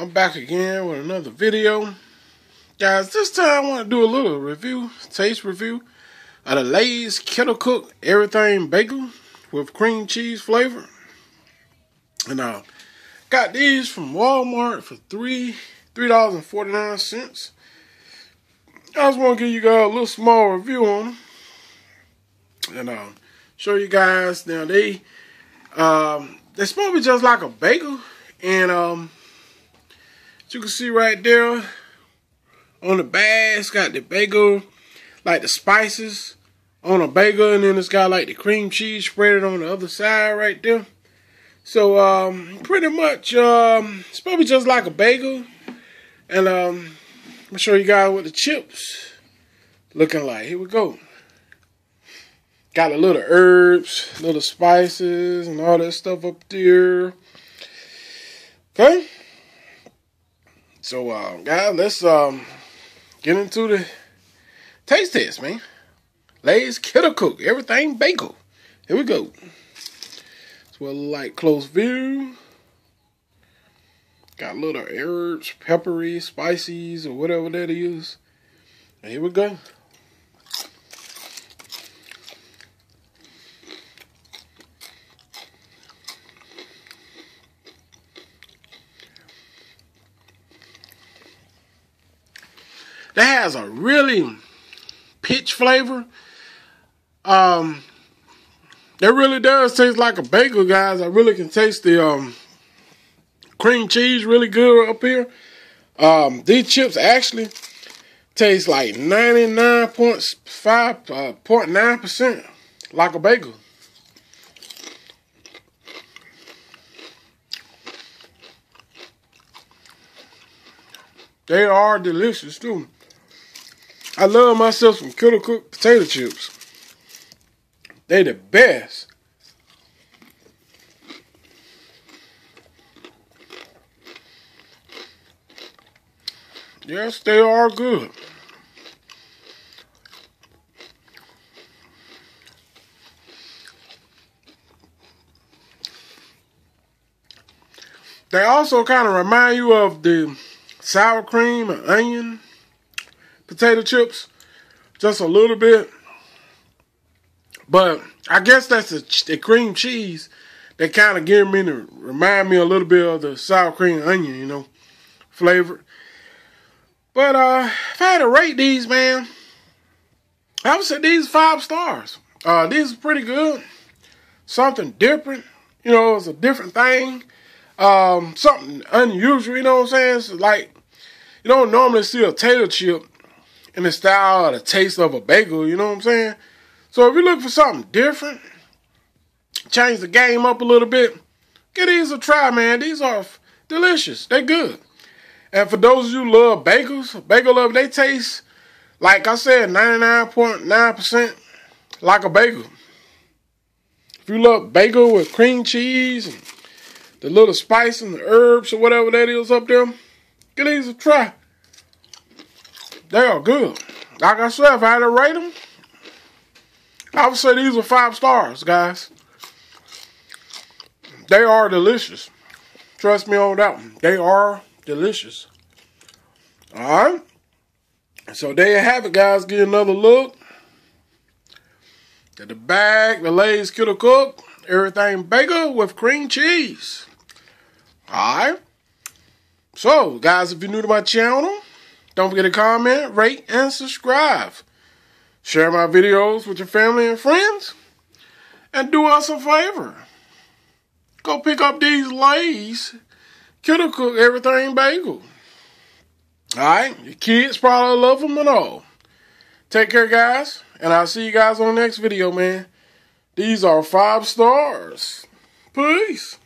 I'm back again with another video. Guys, this time I want to do a little review, taste review of the Lay's Kettle Cook Everything Bagel with cream cheese flavor. And I uh, got these from Walmart for three three dollars and forty nine cents. I just want to give you guys a little small review on them, and uh, show you guys. Now they um, they're supposed to be just like a bagel, and um, you can see right there on the bag, it's got the bagel, like the spices on a bagel, and then it's got like the cream cheese spread on the other side right there. So um, pretty much um, it's probably just like a bagel, and um, I'm show you guys what the chips looking like. Here we go. Got a little herbs, little spices, and all that stuff up there. Okay. So, uh, guys, let's um get into the taste test, man. Lay's Kettle Cook, everything bagel. Here we go. It's what light close view. Got a little herbs, peppery, spices, or whatever that is. And here we go. That has a really pitch flavor. Um, it really does taste like a bagel, guys. I really can taste the um, cream cheese really good up here. Um, these chips actually taste like 99.5.9% uh, like a bagel. They are delicious too. I love myself some Kettle cooked potato chips. They the best. Yes, they are good. They also kind of remind you of the sour cream and onion potato chips, just a little bit. But I guess that's the, the cream cheese that kind of give me to remind me a little bit of the sour cream onion, you know, flavor. But uh, if I had to rate these, man, I would say these five stars. Uh, these are pretty good. Something different, you know, it's a different thing. Um, something unusual, you know what I'm saying? It's like you don't normally see a tater chip in the style or the taste of a bagel, you know what I'm saying? So if you look for something different, change the game up a little bit, give these a try, man. These are delicious. They're good. And for those of you who love bagels, bagel love, they taste, like I said, 99.9% like a bagel. If you love bagel with cream cheese and the little spice and the herbs or whatever that is up there, give these a try. They are good. Like I said, if I had to rate them, I would say these are five stars, guys. They are delicious. Trust me on that one. They are delicious. Alright? So there you have it, guys. Get another look. At the bag, the Lay's Kettle Cook. Everything bagel with cream cheese. Alright? So, guys, if you're new to my channel, don't forget to comment, rate, and subscribe. Share my videos with your family and friends. And do us a favor. Go pick up these Lay's Kettle Cook Everything Bagel. Alright? Your kids probably love them and all. Take care, guys. And I'll see you guys on the next video, man. These are five stars. Peace.